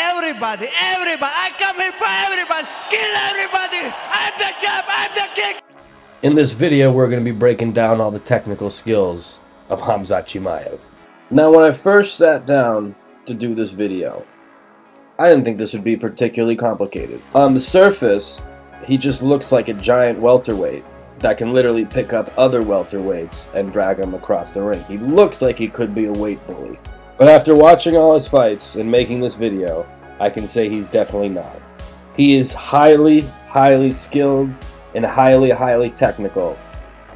everybody, everybody. I come here for everybody. Kill everybody. I'm the champ. I'm the king. In this video, we're going to be breaking down all the technical skills of Khamzat Chimaev. Now, when I first sat down to do this video, I didn't think this would be particularly complicated. On the surface, he just looks like a giant welterweight that can literally pick up other welterweights and drag them across the ring. He looks like he could be a weight bully. But after watching all his fights and making this video, I can say he's definitely not. He is highly, highly skilled and highly, highly technical,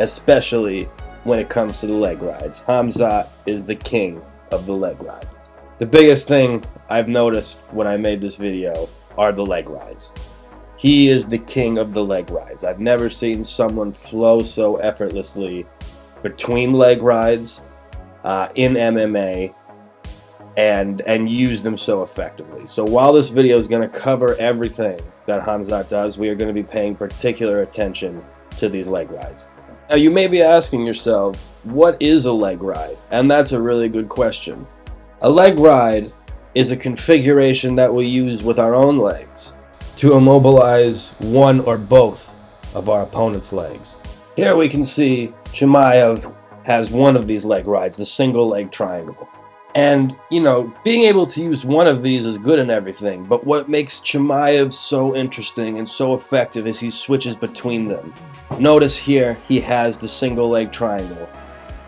especially when it comes to the leg rides. Khamzat is the king of the leg ride. The biggest thing I've noticed when I made this video are the leg rides. He is the king of the leg rides. I've never seen someone flow so effortlessly between leg rides uh, in MMA and and use them so effectively. So while this video is going to cover everything that Khamzat does, we are going to be paying particular attention to these leg rides. Now you may be asking yourself, what is a leg ride? And that's a really good question. A leg ride is a configuration that we use with our own legs to immobilize one or both of our opponent's legs. Here we can see Chimaev has one of these leg rides, the single leg triangle. And, you know, being able to use one of these is good in everything, but what makes Chimaev so interesting and so effective is he switches between them. Notice here, he has the single leg triangle.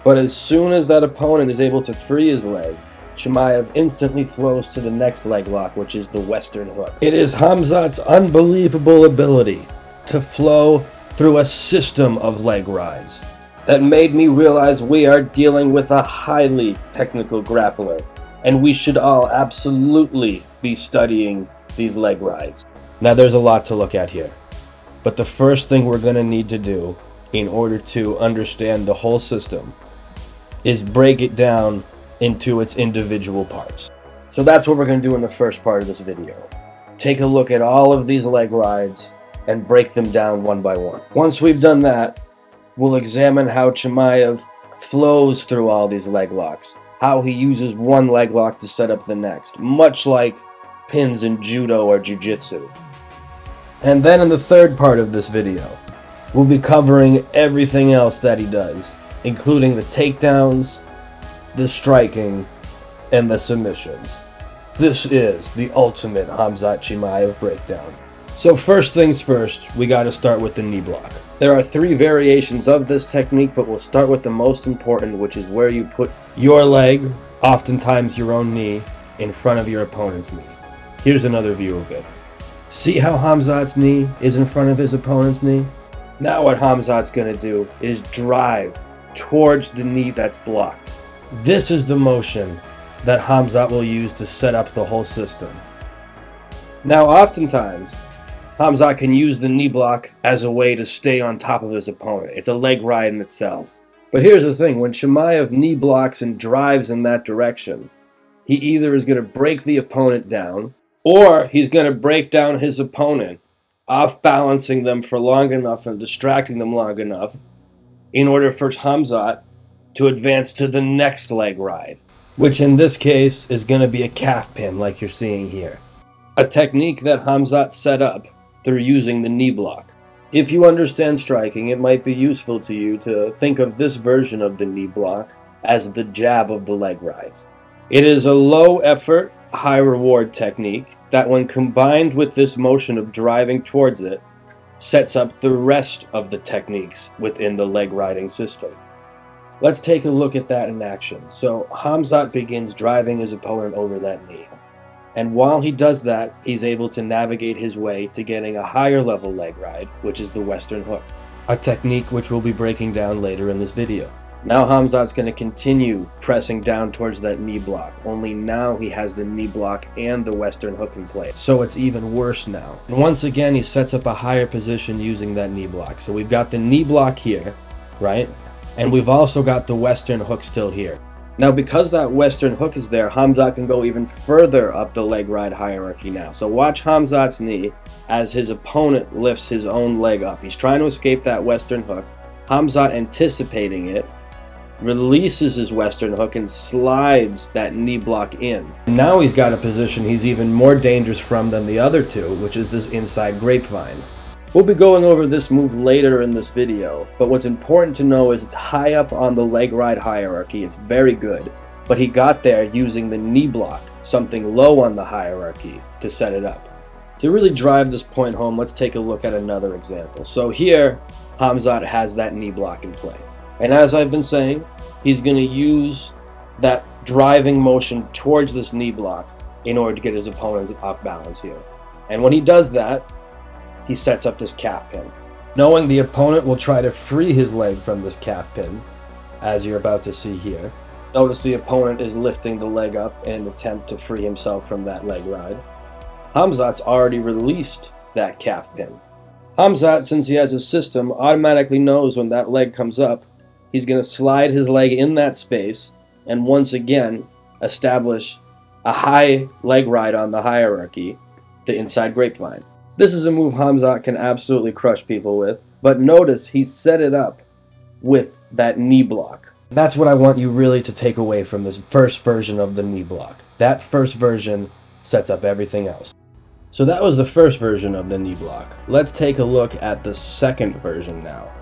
But as soon as that opponent is able to free his leg, Chimaev instantly flows to the next leg lock, which is the western hook. It is Hamzat's unbelievable ability to flow through a system of leg rides that made me realize we are dealing with a highly technical grappler, and we should all absolutely be studying these leg rides. Now, there's a lot to look at here, but the first thing we're going to need to do in order to understand the whole system is break it down into its individual parts. So that's what we're going to do in the first part of this video. Take a look at all of these leg rides and break them down one by one. Once we've done that, we'll examine how Chimaev flows through all these leg locks, how he uses one leg lock to set up the next, much like pins in judo or jiu-jitsu. And then in the third part of this video, we'll be covering everything else that he does, including the takedowns, the striking, and the submissions. This is the ultimate Khamzat Chimaev breakdown. So first things first, we got to start with the knee block. There are three variations of this technique, but we'll start with the most important, which is where you put your leg, oftentimes your own knee, in front of your opponent's knee. Here's another view of it. See how Hamzat's knee is in front of his opponent's knee? Now what Hamzat's going to do is drive towards the knee that's blocked. This is the motion that Hamzat will use to set up the whole system. Now oftentimes, Khamzat can use the knee block as a way to stay on top of his opponent. It's a leg ride in itself. But here's the thing, when Chimaev knee blocks and drives in that direction, he either is going to break the opponent down, or he's going to break down his opponent, off balancing them for long enough and distracting them long enough in order for Hamzat to advance to the next leg ride, which in this case is going to be a calf pin like you're seeing here. A technique that Hamzat set up through using the knee block. If you understand striking, it might be useful to you to think of this version of the knee block as the jab of the leg rides. It is a low effort, high reward technique that, when combined with this motion of driving towards it, sets up the rest of the techniques within the leg riding system. Let's take a look at that in action. So Hamzat begins driving his opponent over that knee. And while he does that, he's able to navigate his way to getting a higher level leg ride, which is the Western Hook, a technique which we'll be breaking down later in this video. Now Khamzat's going to continue pressing down towards that knee block, only now he has the knee block and the Western Hook in place. So it's even worse now. And once again, he sets up a higher position using that knee block. So we've got the knee block here, right? And we've also got the Western Hook still here. Now, because that Western hook is there, Hamzat can go even further up the leg ride hierarchy now. So watch Hamzat's knee as his opponent lifts his own leg up. He's trying to escape that Western hook. Hamzat anticipating it releases his western hook and slides that knee block in. Now he's got a position he's even more dangerous from than the other two, which is this inside grapevine. We'll be going over this move later in this video, but what's important to know is it's high up on the leg ride hierarchy, it's very good, but he got there using the knee block, something low on the hierarchy, to set it up. To really drive this point home, let's take a look at another example. So here, Hamzat has that knee block in play. And as I've been saying, he's going to use that driving motion towards this knee block in order to get his opponent off balance here. And when he does that, he sets up this calf pin. Knowing the opponent will try to free his leg from this calf pin, as you're about to see here. Notice the opponent is lifting the leg up in an attempt to free himself from that leg ride. Hamzat's already released that calf pin. Hamzat, since he has a system, automatically knows when that leg comes up, he's going to slide his leg in that space and once again establish a high leg ride on the hierarchy, the inside grapevine. This is a move Hamzat can absolutely crush people with, but notice he set it up with that knee block. That's what I want you really to take away from this first version of the knee block. That first version sets up everything else. So that was the first version of the knee block. Let's take a look at the second version now.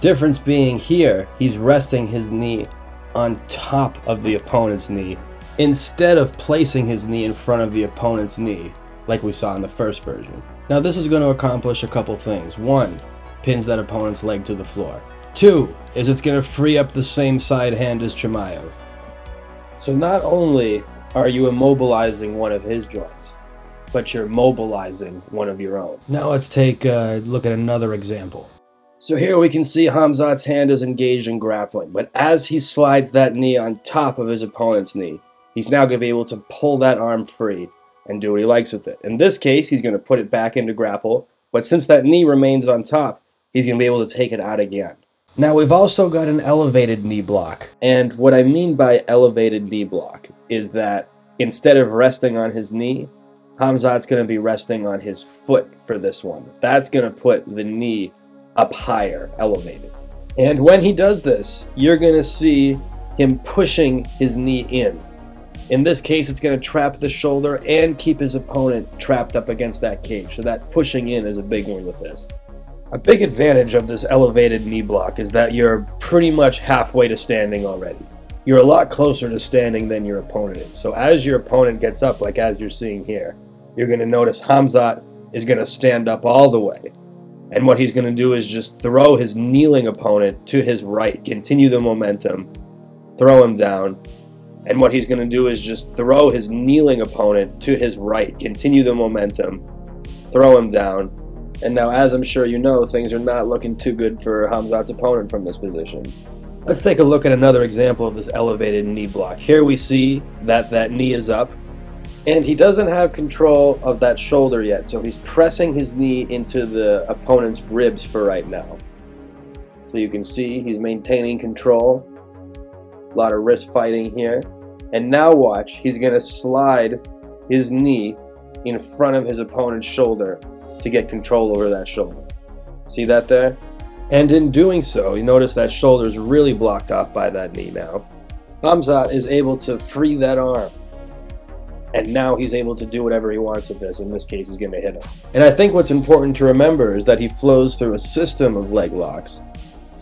Difference being here, he's resting his knee on top of the opponent's knee instead of placing his knee in front of the opponent's knee like we saw in the first version. Now this is going to accomplish a couple things. One, pins that opponent's leg to the floor. Two, is it's going to free up the same side hand as Chimaev. So not only are you immobilizing one of his joints, but you're mobilizing one of your own. Now let's take a look at another example. So here we can see Hamzat's hand is engaged in grappling, but as he slides that knee on top of his opponent's knee, he's now going to be able to pull that arm free and do what he likes with it. In this case, he's going to put it back into grapple, but since that knee remains on top, he's going to be able to take it out again. Now we've also got an elevated knee block, and what I mean by elevated knee block is that instead of resting on his knee, Khamzat's going to be resting on his foot for this one. That's going to put the knee up higher, elevated. And when he does this, you're going to see him pushing his knee in. In this case, it's going to trap the shoulder and keep his opponent trapped up against that cage. So that pushing in is a big one with this. A big advantage of this elevated knee block is that you're pretty much halfway to standing already. You're a lot closer to standing than your opponent is. So as your opponent gets up, like as you're seeing here, you're going to notice Hamzat is going to stand up all the way. And what he's going to do is just throw his kneeling opponent to his right, continue the momentum, throw him down. And what he's going to do is just throw his kneeling opponent to his right, continue the momentum, throw him down. And now, as I'm sure you know, things are not looking too good for Khamzat's opponent from this position. Let's take a look at another example of this elevated knee block. Here we see that that knee is up, and he doesn't have control of that shoulder yet, so he's pressing his knee into the opponent's ribs for right now. So you can see he's maintaining control. A lot of wrist fighting here. And now watch, he's going to slide his knee in front of his opponent's shoulder to get control over that shoulder. See that there? And in doing so, you notice that shoulder is really blocked off by that knee now. Khamzat is able to free that arm and now he's able to do whatever he wants with this. In this case, he's going to hit him. And I think what's important to remember is that he flows through a system of leg locks.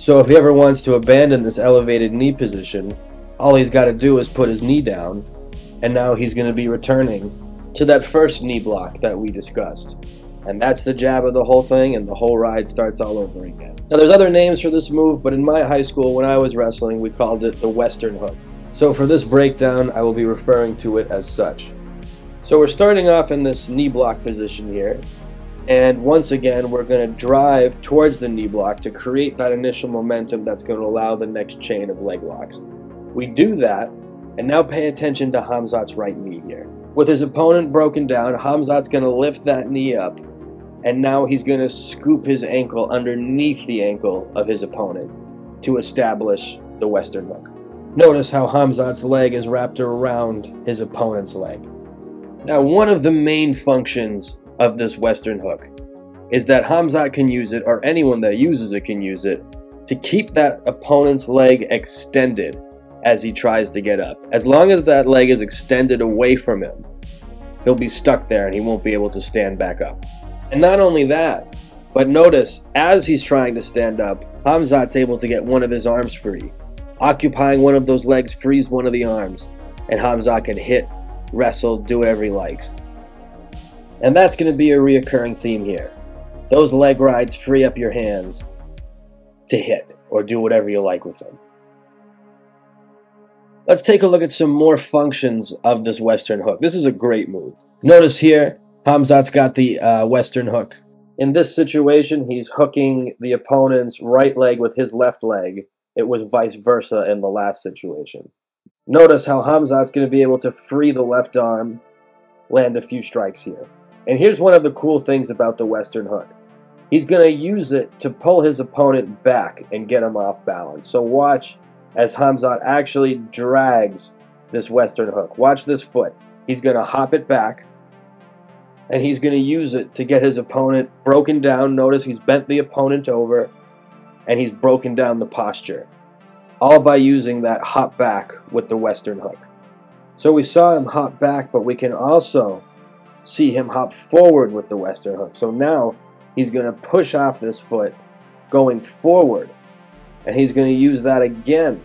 So if he ever wants to abandon this elevated knee position, all he's got to do is put his knee down, and now he's going to be returning to that first knee block that we discussed. And that's the jab of the whole thing, and the whole ride starts all over again. Now, there's other names for this move, but in my high school, when I was wrestling, we called it the Western Hook. So for this breakdown, I will be referring to it as such. So we're starting off in this knee block position here. And once again, we're going to drive towards the knee block to create that initial momentum that's going to allow the next chain of leg locks. We do that, and now pay attention to Hamzat's right knee here. With his opponent broken down, Hamzat's going to lift that knee up, and now he's going to scoop his ankle underneath the ankle of his opponent to establish the Western hook. Notice how Hamzat's leg is wrapped around his opponent's leg. Now, one of the main functions of this Western hook is that Hamzat can use it, or anyone that uses it can use it, to keep that opponent's leg extended as he tries to get up. As long as that leg is extended away from him, he'll be stuck there and he won't be able to stand back up. And not only that, but notice as he's trying to stand up, Hamzat's able to get one of his arms free. Occupying one of those legs frees one of the arms, and Hamzat can hit, wrestle, do whatever he likes. And that's going to be a reoccurring theme here. Those leg rides free up your hands to hit or do whatever you like with them. Let's take a look at some more functions of this Western hook. This is a great move. Notice here, Khamzat's got the uh, Western hook. In this situation, he's hooking the opponent's right leg with his left leg. It was vice versa in the last situation. Notice how Khamzat's going to be able to free the left arm, land a few strikes here. And here's one of the cool things about the Western hook. He's going to use it to pull his opponent back and get him off balance. So watch as Hamzat actually drags this Western hook. Watch this foot. He's going to hop it back, and he's going to use it to get his opponent broken down. Notice he's bent the opponent over, and he's broken down the posture. All by using that hop back with the Western hook. So we saw him hop back, but we can also see him hop forward with the Western hook. So now he's going to push off this foot going forward and he's going to use that again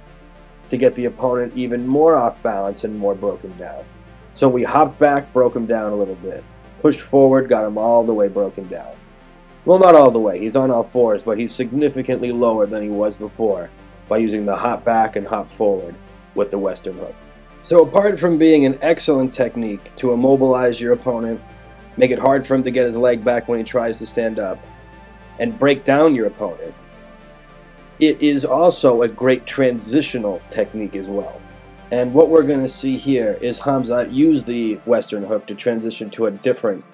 to get the opponent even more off balance and more broken down. So we hopped back, broke him down a little bit. Pushed forward, got him all the way broken down. Well, not all the way. He's on all fours, but he's significantly lower than he was before by using the hop back and hop forward with the Western hook. So apart from being an excellent technique to immobilize your opponent, make it hard for him to get his leg back when he tries to stand up, and break down your opponent, it is also a great transitional technique as well. And what we're going to see here is Khamzat use the Western hook to transition to a different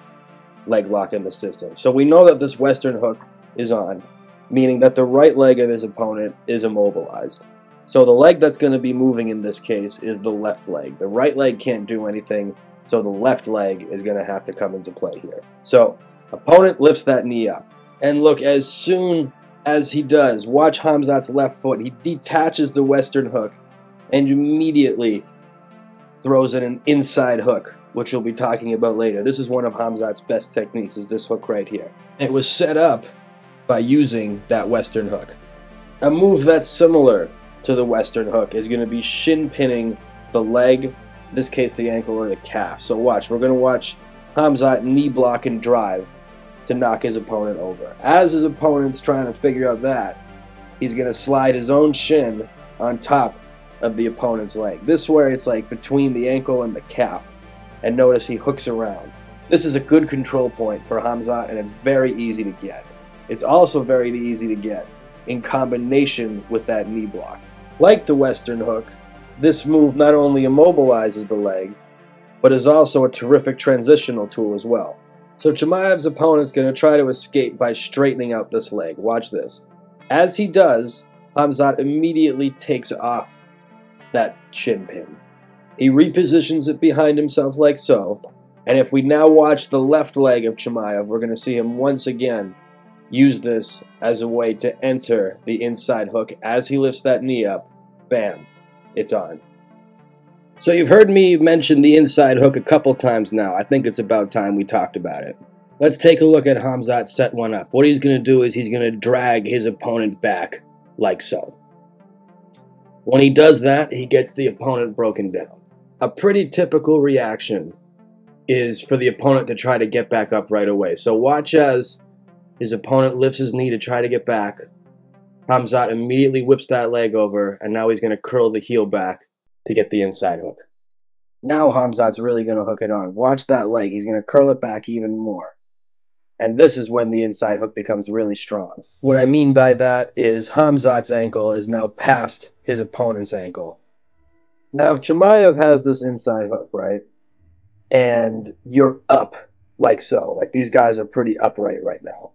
leg lock in the system. So we know that this Western hook is on, meaning that the right leg of his opponent is immobilized. So the leg that's going to be moving in this case is the left leg. The right leg can't do anything, so the left leg is going to have to come into play here. So opponent lifts that knee up. And look, as soon as he does, watch Hamzat's left foot. He detaches the western hook and immediately throws in an inside hook, which we'll be talking about later. This is one of Hamzat's best techniques, is this hook right here. It was set up by using that western hook. A move that's similar to the western hook is going to be shin pinning the leg, this case the ankle or the calf. So watch, we're going to watch Hamzat knee block and drive to knock his opponent over. As his opponent's trying to figure out that, he's going to slide his own shin on top of the opponent's leg. This way it's like between the ankle and the calf. And notice he hooks around. This is a good control point for Hamzat and it's very easy to get. It's also very easy to get in combination with that knee block. Like the Western hook, this move not only immobilizes the leg, but is also a terrific transitional tool as well. So Chimaev's opponent's going to try to escape by straightening out this leg. Watch this. As he does, Hamzat immediately takes off that shin pin. He repositions it behind himself like so. And if we now watch the left leg of Chimaev, we're going to see him once again use this as a way to enter the inside hook. As he lifts that knee up, bam, it's on. So you've heard me mention the inside hook a couple times now. I think it's about time we talked about it. Let's take a look at Khamzat set one up. What he's going to do is he's going to drag his opponent back like so. When he does that, he gets the opponent broken down. A pretty typical reaction is for the opponent to try to get back up right away. So watch as his opponent lifts his knee to try to get back. Hamzat immediately whips that leg over, and now he's going to curl the heel back to get the inside hook. Now Hamzat's really going to hook it on. Watch that leg. He's going to curl it back even more. And this is when the inside hook becomes really strong. What I mean by that is Hamzat's ankle is now past his opponent's ankle. Now, if Chimaev has this inside hook, right, and you're up like so, like these guys are pretty upright right now,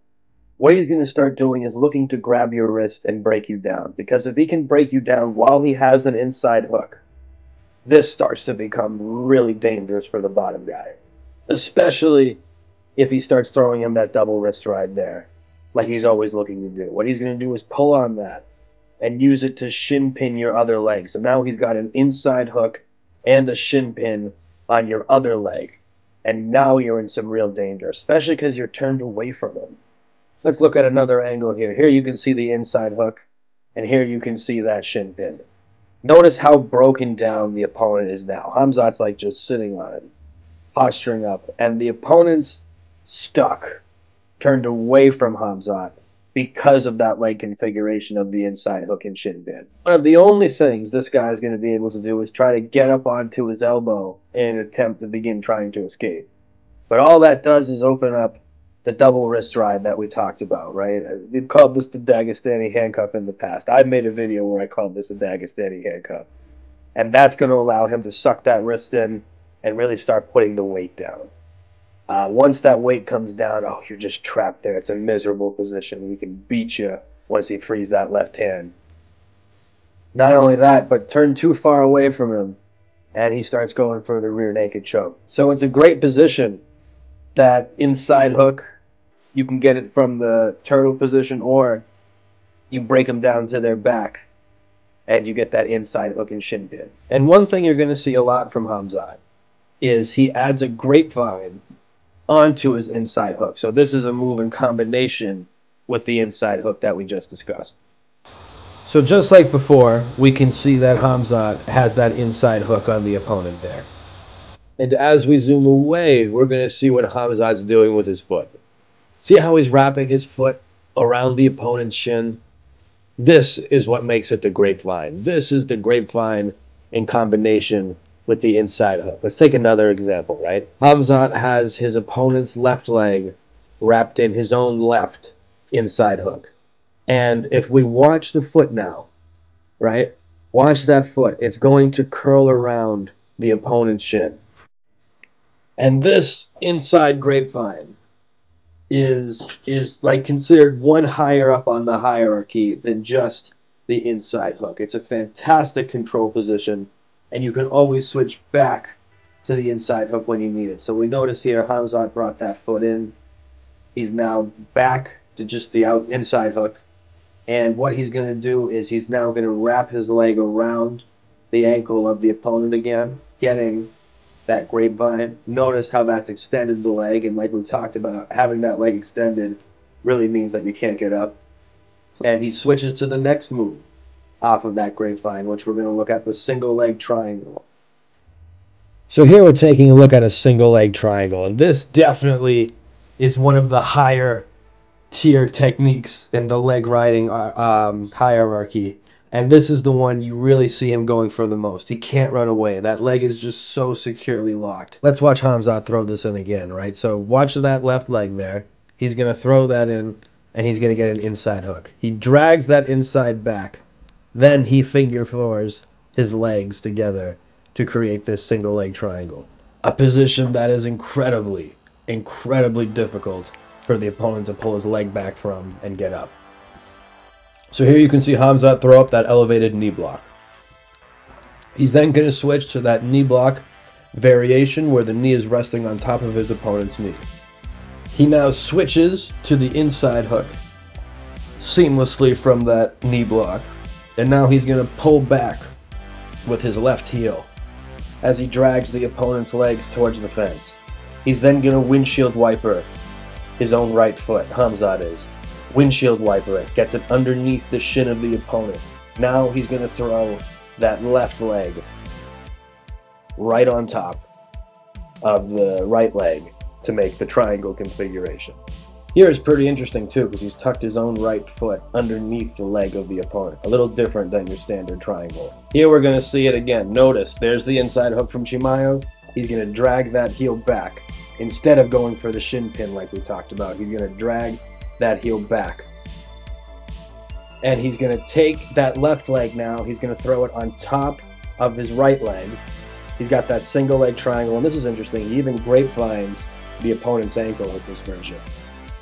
what he's going to start doing is looking to grab your wrist and break you down. Because if he can break you down while he has an inside hook, this starts to become really dangerous for the bottom guy. Especially if he starts throwing him that double wrist ride there, like he's always looking to do. What he's going to do is pull on that, and use it to shin pin your other leg. So now he's got an inside hook and a shin pin on your other leg. And now you're in some real danger, especially because you're turned away from him. Let's look at another angle here. Here you can see the inside hook, and here you can see that shin pin. Notice how broken down the opponent is now. Khamzat's like just sitting on it, posturing up, and the opponent's stuck, turned away from Khamzat because of that leg configuration of the inside hook and shin pin. One of the only things this guy is going to be able to do is try to get up onto his elbow and attempt to begin trying to escape. But all that does is open up the double wrist ride that we talked about, right? We've called this the Dagestani handcuff in the past. I've made a video where I called this a Dagestani handcuff. And that's going to allow him to suck that wrist in and really start putting the weight down. Uh, once that weight comes down, oh, you're just trapped there. It's a miserable position. We can beat you once he frees that left hand. Not only that, but turn too far away from him, and he starts going for the rear naked choke. So it's a great position. That inside hook, you can get it from the turtle position, or you break them down to their back, and you get that inside hook and shin pin. And one thing you're going to see a lot from Khamzat is he adds a grapevine onto his inside hook. So this is a move in combination with the inside hook that we just discussed. So just like before, we can see that Khamzat has that inside hook on the opponent there. And as we zoom away, we're going to see what Khamzat's doing with his foot. See how he's wrapping his foot around the opponent's shin? This is what makes it the grapevine. This is the grapevine in combination with the inside hook. Let's take another example, right? Khamzat has his opponent's left leg wrapped in his own left inside hook. And if we watch the foot now, right? Watch that foot. It's going to curl around the opponent's shin. And this inside grapevine is is like considered one higher up on the hierarchy than just the inside hook. It's a fantastic control position and you can always switch back to the inside hook when you need it. So we notice here Khamzat brought that foot in. He's now back to just the out inside hook. And what he's going to do is he's now going to wrap his leg around the ankle of the opponent again, getting that grapevine. Notice how that's extended the leg, and like we talked about, having that leg extended really means that you can't get up. And he switches to the next move off of that grapevine, which we're going to look at the single leg triangle. So here we're taking a look at a single leg triangle, and this definitely is one of the higher tier techniques in the leg riding uh, um, hierarchy. And this is the one you really see him going for the most. He can't run away. That leg is just so securely locked. Let's watch Khamzat throw this in again, right? So watch that left leg there. He's going to throw that in, and he's going to get an inside hook. He drags that inside back then he figure fours his legs together to create this single leg triangle. A position that is incredibly, incredibly difficult for the opponent to pull his leg back from and get up. So here you can see Hamzat throw up that elevated knee block. He's then going to switch to that knee block variation where the knee is resting on top of his opponent's knee. He now switches to the inside hook seamlessly from that knee block and now he's going to pull back with his left heel as he drags the opponent's legs towards the fence. He's then going to windshield wiper his own right foot, Hamzat is. Windshield wiper it, gets it underneath the shin of the opponent. Now he's going to throw that left leg right on top of the right leg to make the triangle configuration. Here is pretty interesting too because he's tucked his own right foot underneath the leg of the opponent. A little different than your standard triangle. Here we're going to see it again. Notice there's the inside hook from Chimaev. He's going to drag that heel back. Instead of going for the shin pin like we talked about, he's going to drag that heel back. And he's going to take that left leg now, he's going to throw it on top of his right leg. He's got that single leg triangle, and this is interesting. He even grapevines the opponent's ankle with this version.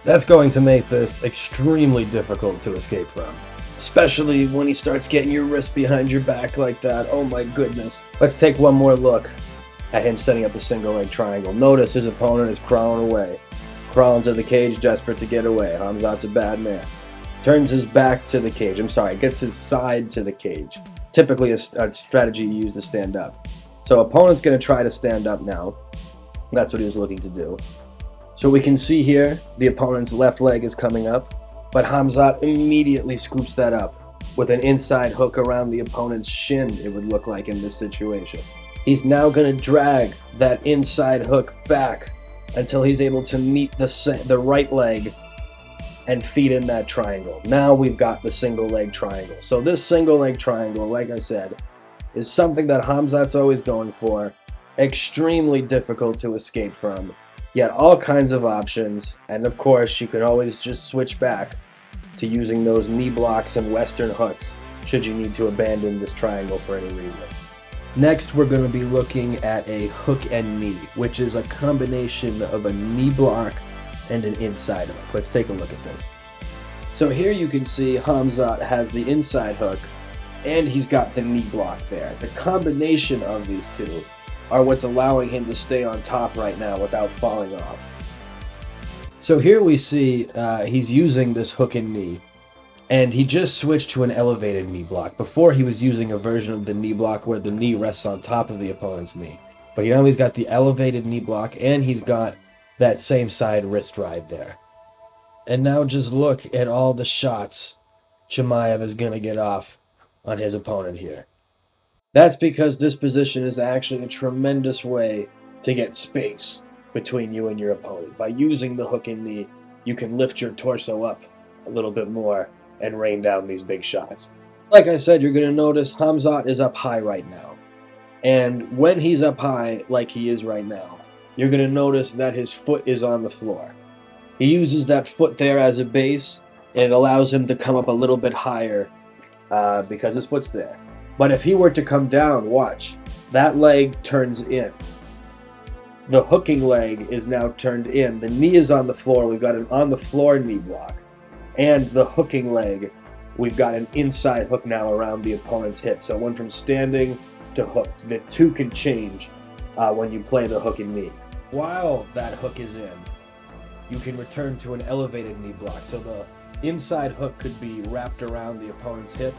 That's going to make this extremely difficult to escape from. Especially when he starts getting your wrist behind your back like that. Oh my goodness. Let's take one more look at him setting up the single leg triangle. Notice his opponent is crawling away. Crawling to the cage, desperate to get away. Hamzat's a bad man. turns his back to the cage. I'm sorry, gets his side to the cage. Typically a, a strategy you use to stand up. So opponent's going to try to stand up now. That's what he was looking to do. So we can see here, the opponent's left leg is coming up, but Hamzat immediately scoops that up with an inside hook around the opponent's shin, it would look like in this situation. He's now going to drag that inside hook back until he's able to meet the, the right leg and feed in that triangle. Now we've got the single leg triangle. So this single leg triangle, like I said, is something that Hamzat's always going for, extremely difficult to escape from, yet all kinds of options, and of course you can always just switch back to using those knee blocks and western hooks should you need to abandon this triangle for any reason. Next, we're going to be looking at a hook and knee, which is a combination of a knee block and an inside hook. Let's take a look at this. So here you can see Hamzat has the inside hook and he's got the knee block there. The combination of these two are what's allowing him to stay on top right now without falling off. So here we see uh, he's using this hook and knee, and he just switched to an elevated knee block. Before he was using a version of the knee block where the knee rests on top of the opponent's knee. But now he's got the elevated knee block, and he's got that same side wrist ride there. And now just look at all the shots Chimaev is going to get off on his opponent here. That's because this position is actually a tremendous way to get space between you and your opponent. By using the hook and knee, you can lift your torso up a little bit more and rain down these big shots. Like I said, you're going to notice Hamzat is up high right now. And when he's up high, like he is right now, you're going to notice that his foot is on the floor. He uses that foot there as a base, and it allows him to come up a little bit higher uh, because his foot's there. But if he were to come down, watch, that leg turns in. The hooking leg is now turned in. The knee is on the floor. We've got an on the floor knee block. And the hooking leg, we've got an inside hook now around the opponent's hip. So it went from standing to hooked. The two can change uh, when you play the hook and knee. While that hook is in, you can return to an elevated knee block. So the inside hook could be wrapped around the opponent's hip,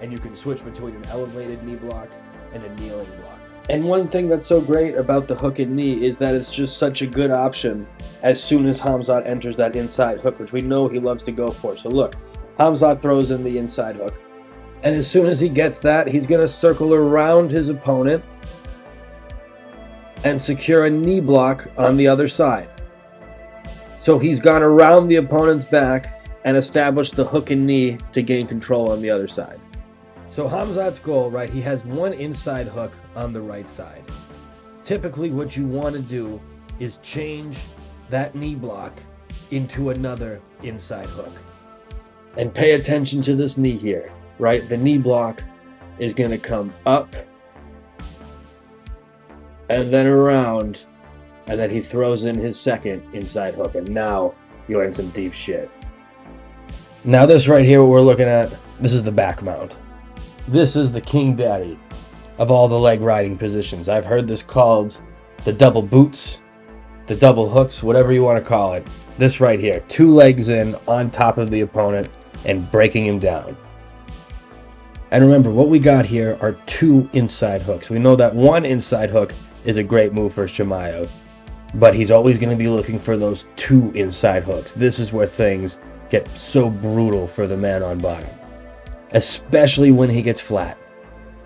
and you can switch between an elevated knee block and a kneeling block. And one thing that's so great about the hook and knee is that it's just such a good option as soon as Hamzat enters that inside hook, which we know he loves to go for. So look, Hamzat throws in the inside hook. And as soon as he gets that, he's going to circle around his opponent and secure a knee block on the other side. So he's gone around the opponent's back and established the hook and knee to gain control on the other side. So Hamzat's goal, right, he has one inside hook on the right side. Typically what you want to do is change that knee block into another inside hook. And pay attention to this knee here, right? The knee block is going to come up and then around, and then he throws in his second inside hook, and now you're in some deep shit. Now this right here, what we're looking at, this is the back mount. This is the king daddy of all the leg riding positions. I've heard this called the double boots, the double hooks, whatever you want to call it. This right here, two legs in on top of the opponent and breaking him down. And remember, what we got here are two inside hooks. We know that one inside hook is a great move for Chimaev, but he's always going to be looking for those two inside hooks. This is where things get so brutal for the man on bottom, especially when he gets flat.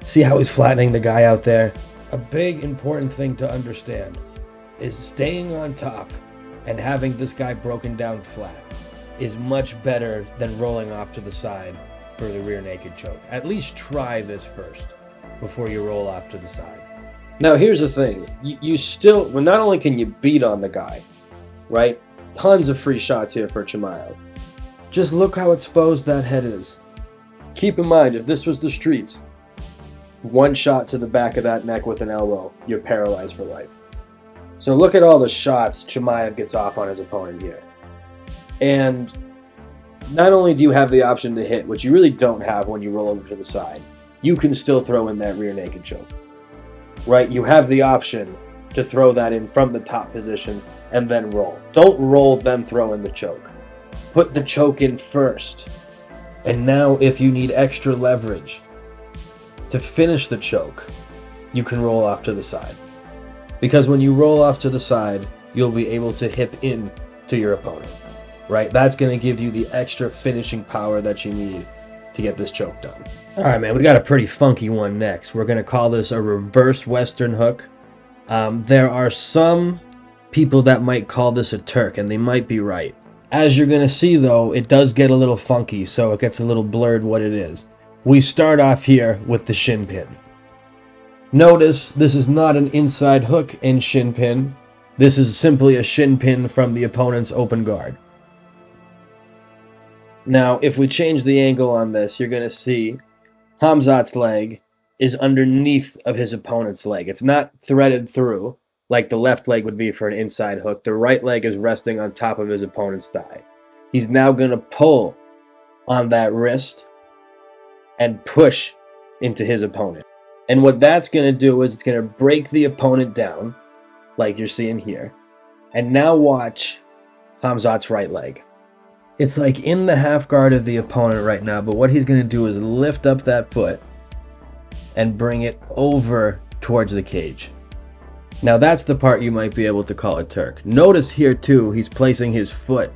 See how he's flattening the guy out there? A big important thing to understand is staying on top and having this guy broken down flat is much better than rolling off to the side for the rear naked choke. At least try this first before you roll off to the side. Now here's the thing, you, you still, well not only can you beat on the guy, right? Tons of free shots here for Chimaev. Just look how exposed that head is. Keep in mind, if this was the streets, one shot to the back of that neck with an elbow, you're paralyzed for life. So look at all the shots Chimaev gets off on his opponent here. And not only do you have the option to hit, which you really don't have when you roll over to the side, you can still throw in that rear naked choke. Right? You have the option to throw that in from the top position and then roll. Don't roll, then throw in the choke put the choke in first And now, if you need extra leverage to finish the choke, you can roll off to the side. Because when you roll off to the side, you'll be able to hip in to your opponent, right? That's going to give you the extra finishing power that you need to get this choke done. All right, man, we got a pretty funky one next. We're going to call this a reverse Western hook. Um, there are some people that might call this a Turk, and they might be right. As you're going to see, though, it does get a little funky, so it gets a little blurred what it is. We start off here with the shin pin. Notice this is not an inside hook and shin pin. This is simply a shin pin from the opponent's open guard. Now, if we change the angle on this, you're going to see Hamzat's leg is underneath of his opponent's leg. It's not threaded through like the left leg would be for an inside hook. The right leg is resting on top of his opponent's thigh. He's now going to pull on that wrist and push into his opponent. And what that's going to do is it's going to break the opponent down, like you're seeing here. And now watch Hamzat's right leg. It's like in the half guard of the opponent right now, but what he's going to do is lift up that foot and bring it over towards the cage. Now that's the part you might be able to call a Turk. Notice here too, he's placing his foot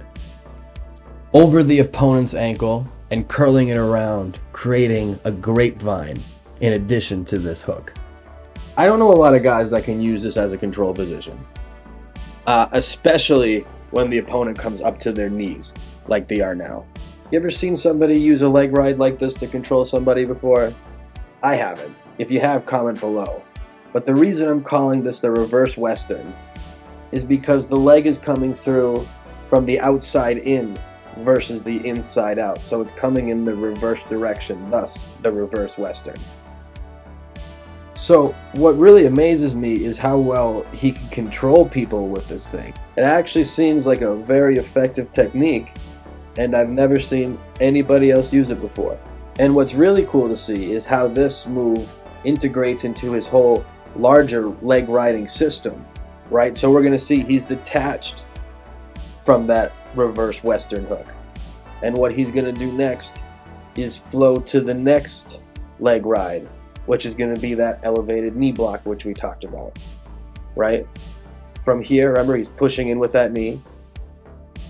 over the opponent's ankle and curling it around, creating a grapevine in addition to this hook. I don't know a lot of guys that can use this as a control position, uh, especially when the opponent comes up to their knees like they are now. You ever seen somebody use a leg ride like this to control somebody before? I haven't. If you have, comment below. But the reason I'm calling this the reverse western is because the leg is coming through from the outside in versus the inside out. So it's coming in the reverse direction, thus the reverse western. So what really amazes me is how well he can control people with this thing. It actually seems like a very effective technique and I've never seen anybody else use it before. And what's really cool to see is how this move integrates into his whole larger leg riding system, right? So we're going to see he's detached from that reverse western hook. And what he's going to do next is flow to the next leg ride, which is going to be that elevated knee block, which we talked about, right? From here, remember, he's pushing in with that knee.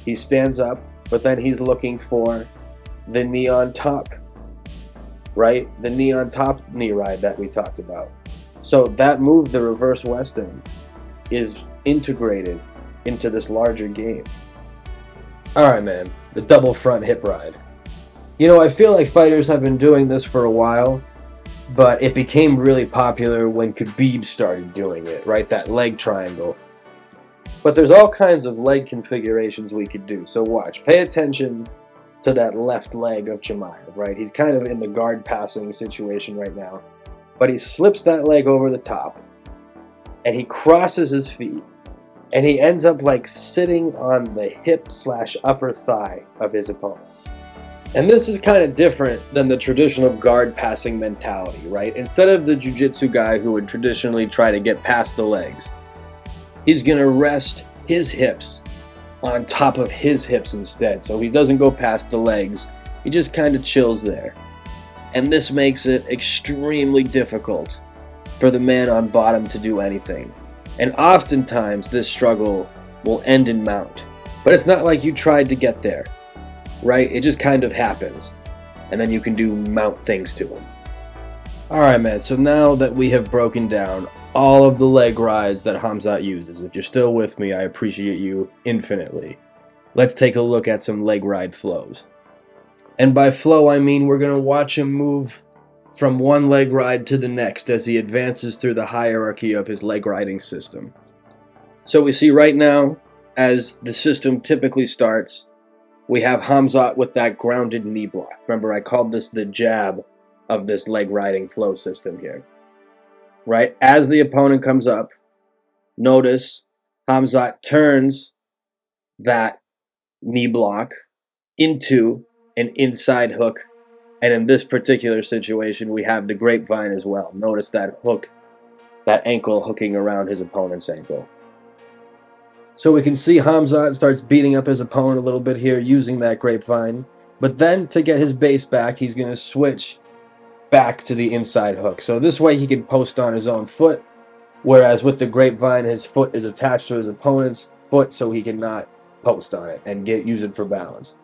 He stands up, but then he's looking for the knee on top right? The knee on top knee ride that we talked about. So that move, the reverse western, is integrated into this larger game. Alright, man, the double front hip ride. You know, I feel like fighters have been doing this for a while, but it became really popular when Khabib started doing it, right? That leg triangle. But there's all kinds of leg configurations we could do, so watch. Pay attention to that left leg of Chimaev, right? He's kind of in the guard passing situation right now. But he slips that leg over the top and he crosses his feet and he ends up like sitting on the hip slash upper thigh of his opponent. And this is kind of different than the traditional guard passing mentality, right? Instead of the jiu-jitsu guy who would traditionally try to get past the legs, he's going to rest his hips on top of his hips instead. So he doesn't go past the legs. He just kind of chills there. And this makes it extremely difficult for the man on bottom to do anything. And oftentimes this struggle will end in mount. But it's not like you tried to get there, right? It just kind of happens. And then you can do mount things to him. Alright man, so now that we have broken down all of the leg rides that Hamzat uses. If you're still with me, I appreciate you infinitely. Let's take a look at some leg ride flows. And by flow, I mean we're going to watch him move from one leg ride to the next as he advances through the hierarchy of his leg riding system. So we see right now, as the system typically starts, we have Hamzat with that grounded knee block. Remember, I called this the jab of this leg riding flow system here right? As the opponent comes up, notice Hamzat turns that knee block into an inside hook. And in this particular situation, we have the grapevine as well. Notice that hook, that ankle hooking around his opponent's ankle. So we can see Khamzat starts beating up his opponent a little bit here using that grapevine. But then to get his base back, he's going to switch back to the inside hook. So this way he can post on his own foot, whereas with the grapevine, his foot is attached to his opponent's foot so he cannot post on it and get use it for balance.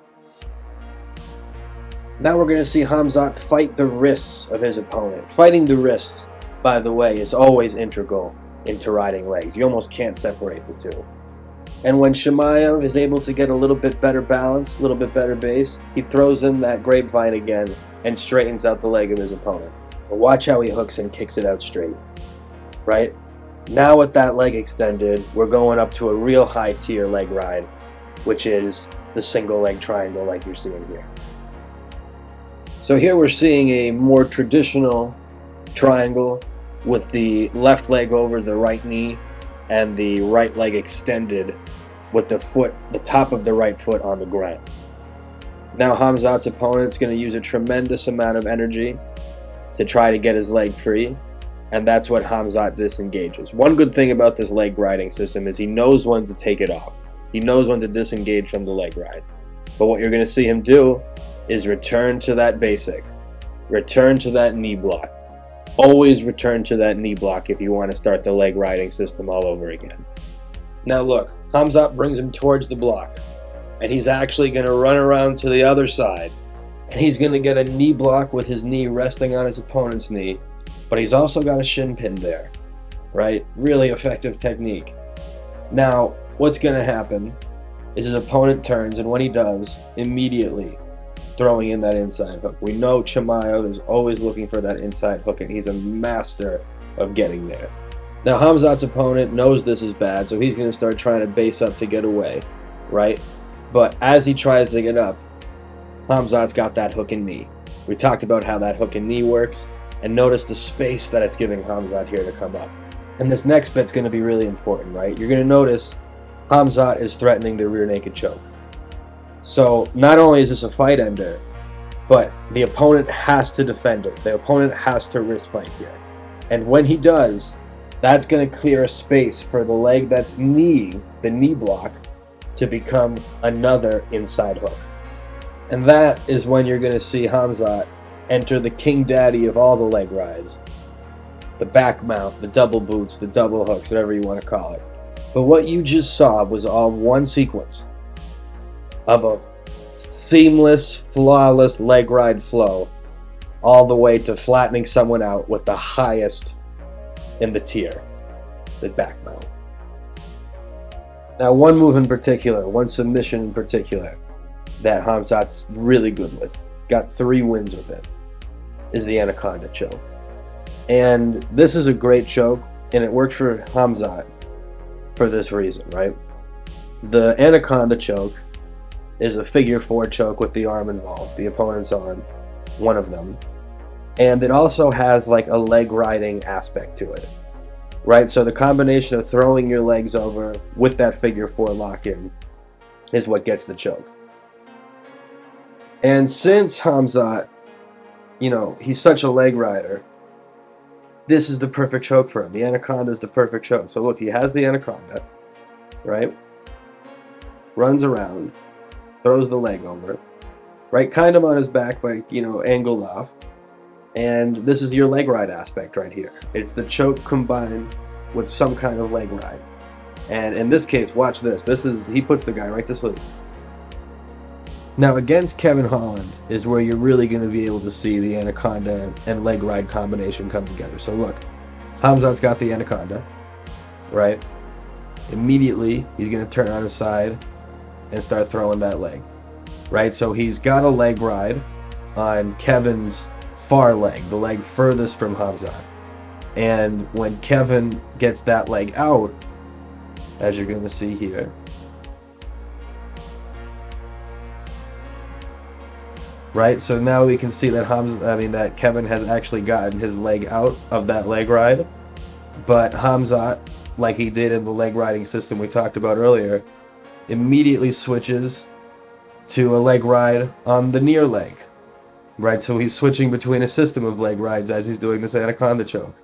Now we're going to see Hamzat fight the wrists of his opponent. Fighting the wrists, by the way, is always integral into riding legs. You almost can't separate the two. And when Chimaev is able to get a little bit better balance, a little bit better base, he throws in that grapevine again and straightens out the leg of his opponent. But watch how he hooks and kicks it out straight. Right? Now with that leg extended, we're going up to a real high tier leg ride, which is the single leg triangle like you're seeing here. So here we're seeing a more traditional triangle with the left leg over the right knee and the right leg extended with the foot, the top of the right foot on the ground. Now Khamzat's opponent's going to use a tremendous amount of energy to try to get his leg free, and that's what Hamzat disengages. One good thing about this leg riding system is he knows when to take it off. He knows when to disengage from the leg ride. But what you're going to see him do is return to that basic. Return to that knee block always return to that knee block if you want to start the leg riding system all over again. Now look, Khamzat brings him towards the block, and he's actually going to run around to the other side, and he's going to get a knee block with his knee resting on his opponent's knee, but he's also got a shin pin there, right? Really effective technique. Now, what's going to happen is his opponent turns, and when he does, immediately throwing in that inside hook. We know Chimaev is always looking for that inside hook, and he's a master of getting there. Now, Hamzat's opponent knows this is bad, so he's going to start trying to base up to get away, right? But as he tries to get up, Hamzat's got that hook and knee. We talked about how that hook and knee works, and notice the space that it's giving Hamzat here to come up. And this next bit's going to be really important, right? You're going to notice Khamzat is threatening the rear naked choke. So not only is this a fight ender, but the opponent has to defend it. The opponent has to wrist fight here. And when he does, that's going to clear a space for the leg that's knee, the knee block, to become another inside hook. And that is when you're going to see Hamzat enter the king daddy of all the leg rides. The back mount, the double boots, the double hooks, whatever you want to call it. But what you just saw was all one sequence of a seamless, flawless leg ride flow all the way to flattening someone out with the highest in the tier, the back mount. Now, one move in particular, one submission in particular, that Khamzat's really good with, got three wins with it, is the Anaconda choke. And this is a great choke, and it works for Khamzat for this reason, right? The Anaconda choke is a figure four choke with the arm involved, the opponent's arm, one of them. And it also has like a leg riding aspect to it. Right? So the combination of throwing your legs over with that figure four lock in is what gets the choke. And since Khamzat, you know, he's such a leg rider, this is the perfect choke for him. The anaconda is the perfect choke. So look, he has the anaconda, right? Runs around, throws the leg over, right? Kind of on his back, but you know, angled off. And this is your leg ride aspect right here. It's the choke combined with some kind of leg ride. And in this case, watch this. This is he puts the guy right to sleep. Now against Kevin Holland is where you're really going to be able to see the anaconda and leg ride combination come together. So look, Khamzat's got the anaconda, right? Immediately, he's going to turn on his side and start throwing that leg. Right? So he's got a leg ride on Kevin's far leg, the leg furthest from Khamzat. And when Kevin gets that leg out, as you're going to see here, right? So now we can see that Hamza, I mean that Kevin has actually gotten his leg out of that leg ride, but Khamzat, like he did in the leg riding system we talked about earlier, immediately switches to a leg ride on the near leg. Right, so he's switching between a system of leg rides as he's doing this anaconda choke.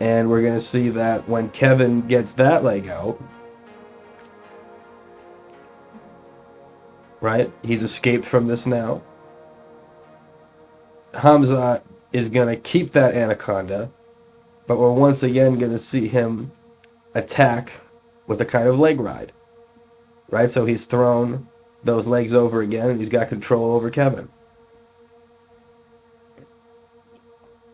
And we're going to see that when Kevin gets that leg out, right? He's escaped from this now. Hamza is going to keep that anaconda, but we're once again going to see him attack with a kind of leg ride, right? So he's thrown those legs over again and he's got control over Kevin.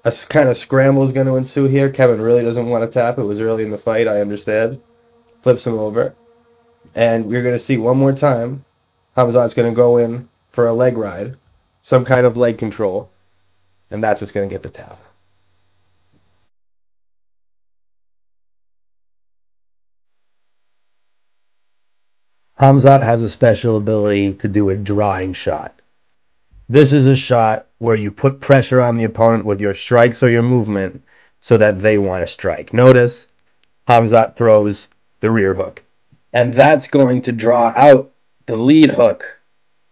A kind of scramble is going to ensue here. Kevin really doesn't want to tap. It was early in the fight, I understand. Flips him over. And we're going to see one more time. Hamzat's going to go in for a leg ride, some kind of leg control. And that's what's going to get the tap. Hamzat has a special ability to do a drawing shot. This is a shot where you put pressure on the opponent with your strikes or your movement so that they want to strike. Notice Hamzat throws the rear hook. And that's going to draw out the lead hook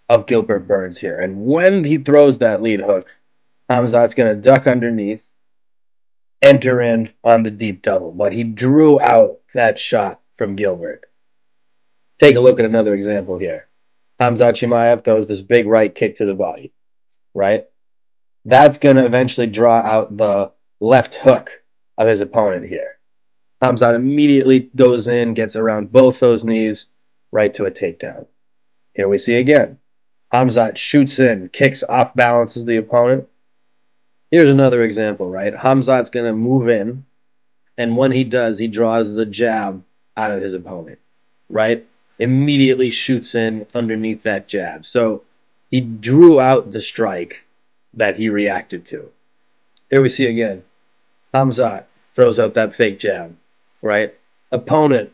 of Gilbert Burns here. And when he throws that lead hook, Hamzat's going to duck underneath, enter in on the deep double. But he drew out that shot from Gilbert. Take a look at another example here. Hamzat Chimaev throws this big right kick to the body, right? That's going to eventually draw out the left hook of his opponent here. Hamzat immediately goes in, gets around both those knees, right to a takedown. Here we see again. Hamzat shoots in, kicks off balances the opponent. Here's another example, right? Hamzat's going to move in, and when he does, he draws the jab out of his opponent, right? immediately shoots in underneath that jab. So he drew out the strike that he reacted to. Here we see again. Hamzat throws out that fake jab, right? Opponent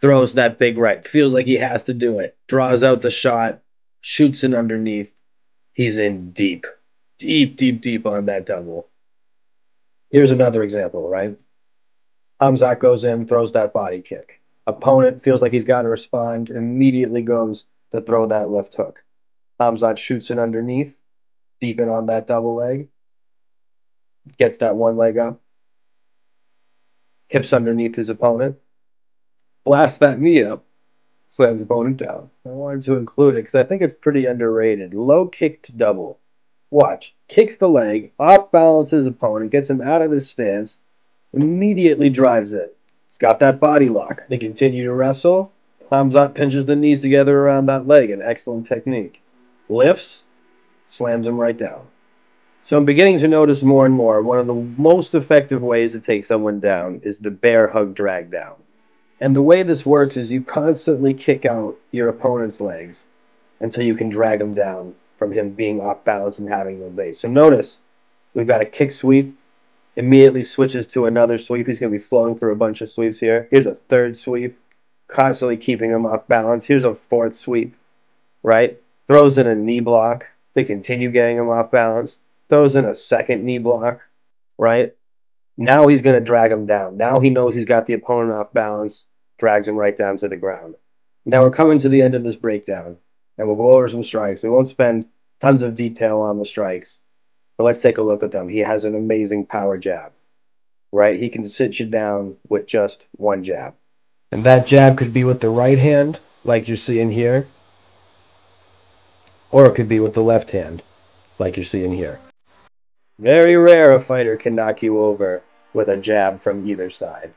throws that big right, feels like he has to do it, draws out the shot, shoots in underneath. He's in deep, deep, deep, deep on that double. Here's another example, right? Hamzat goes in, throws that body kick opponent feels like he's got to respond, immediately goes to throw that left hook. Hamzat shoots it underneath, deep in on that double leg, gets that one leg up, hips underneath his opponent, blasts that knee up, slams opponent down. I wanted to include it because I think it's pretty underrated. Low kick to double. Watch. Kicks the leg, off balances opponent, gets him out of his stance, immediately drives it. He's got that body lock. They continue to wrestle. Hamzat pinches the knees together around that leg, an excellent technique. Lifts, slams him right down. So I'm beginning to notice more and more one of the most effective ways to take someone down is the bear hug drag down. And the way this works is you constantly kick out your opponent's legs until you can drag him down from him being off balance and having no base. So notice we've got a kick sweep, immediately switches to another sweep. He's going to be flowing through a bunch of sweeps here. Here's a third sweep, constantly keeping him off balance. Here's a fourth sweep, right? Throws in a knee block to continue getting him off balance. Throws in a second knee block, right? Now he's going to drag him down. Now he knows he's got the opponent off balance, drags him right down to the ground. Now we're coming to the end of this breakdown, and we'll go over some strikes. We won't spend tons of detail on the strikes but let's take a look at them. He has an amazing power jab, right? He can sit you down with just one jab. And that jab could be with the right hand, like you're seeing here, or it could be with the left hand, like you're seeing here. Very rare a fighter can knock you over with a jab from either side.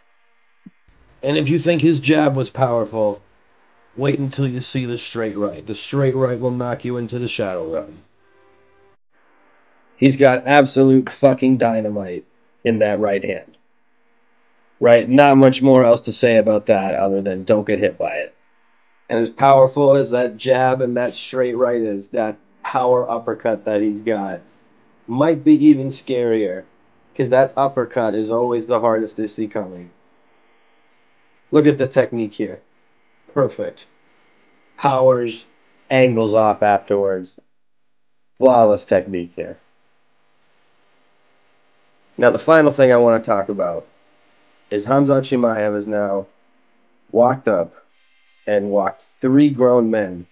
And if you think his jab was powerful, wait until you see the straight right. The straight right will knock you into the shadow run. He's got absolute fucking dynamite in that right hand. Right? Not much more else to say about that other than don't get hit by it. And as powerful as that jab and that straight right is, that power uppercut that he's got might be even scarier. Because that uppercut is always the hardest to see coming. Look at the technique here. Perfect. Powers, angles off afterwards. Flawless technique here. Now, the final thing I want to talk about is Hamzat Chimaev has now walked up and walked three grown men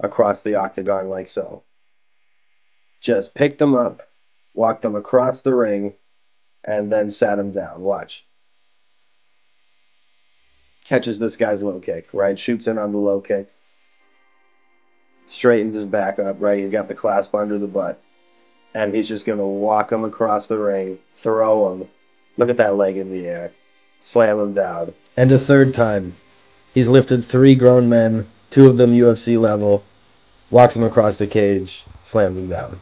across the octagon like so. Just picked them up, walked him across the ring, and then sat him down. Watch. Catches this guy's low kick, right? Shoots in on the low kick. straightens his back up, right? He's got the clasp under the butt. And he's just going to walk him across the ring, throw him. Look at that leg in the air. Slam him down. And a third time, he's lifted three grown men, two of them UFC level, walked them across the cage, slammed them down.